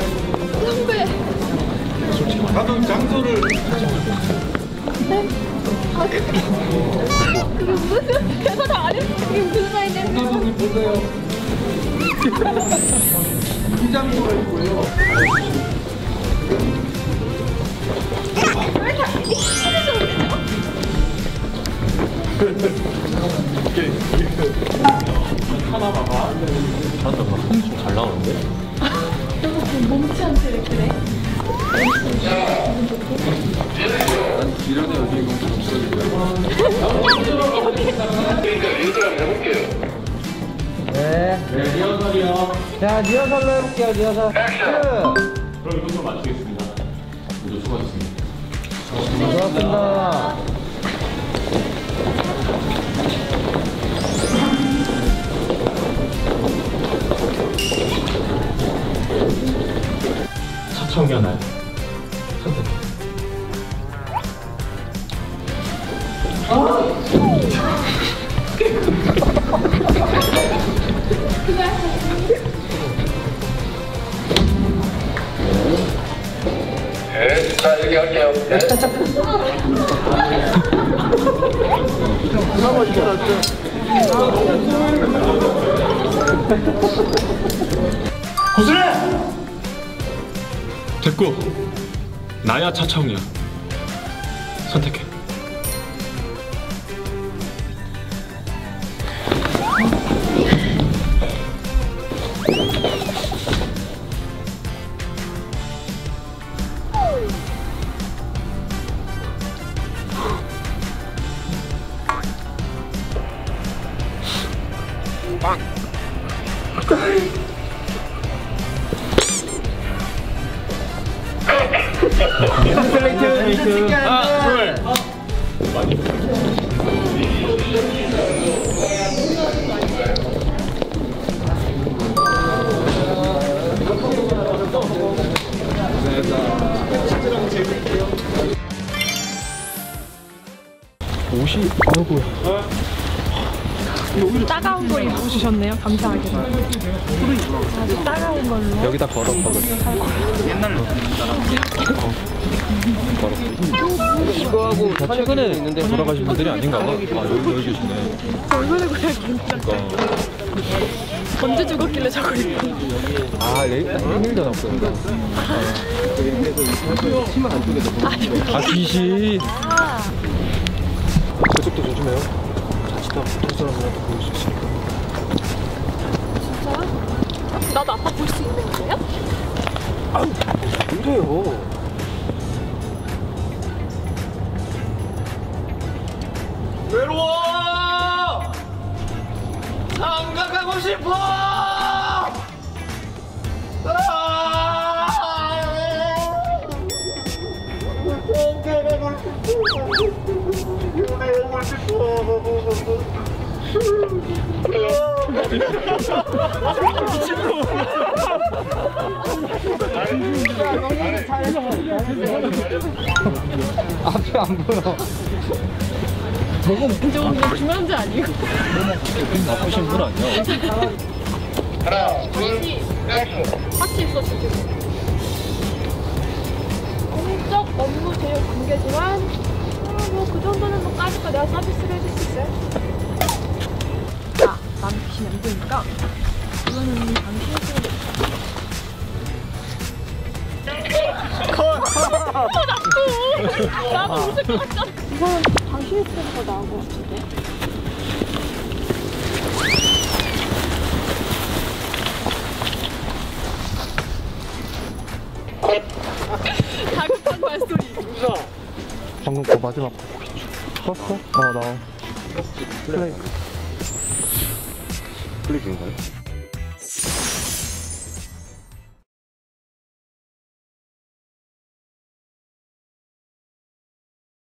선배. 가던 장소를 아, 그게. 그게 무슨, 대사 다안 했어. 이게 무슨 말인데? 감독님 보세요. 이 장소가 있고요. 왜? 하나 봐봐. 잘 나오는데? 몸치한테 왜 그래? 이러다 여기 이거 없어질 거야. 네. 리허설이요. 자, 리허설로 해볼게요, 리허설. 그럼 이것으로 마치겠습니다. 모두 수고하셨습니다. 고맙습니다. 청연을 선택해. 됐고 나야 차청이야. 선택해 플레이트 하나 둘 옷이 아이고야 따가운 거 입으셨네요. 감사하게. 아주 따가운 걸로. 여기다 걸어, 걸어. 이거하고 다 최근에 있는데 돌아가신 분들이 아닌가 봐. 아, 여기, 여기 계시네. 얼마나 그냥 괜찮다. 언제 죽었길래 저걸 입고. 아, 레이다 힘들다 놨어. 아, 귀신. 저쪽도 조심해요. 자칫하면 보통 사람들한테 보일 수 있으니까. 진짜요? 나도 아빠 볼 수 있는 거예요? 그래요. 앞이 안 보여. 근데 오늘 중요한 지 아니고. 기분 나쁘신 분 아니야? 같이 있었지 지금. 공적 업무 제휴 관계지만 뭐그 정도는 뭐 까짓거 내가 서비스를 해줄 수 있어요. 귀신이 안 보이니까 이거는 쓰는 거. 어, 나도! 웃을 것 같잖아. 이거는 당신이 쓰는 거 나온 것 같은데? 방금 그 마지막 껐어? 어, 나. 플레이. clicking that.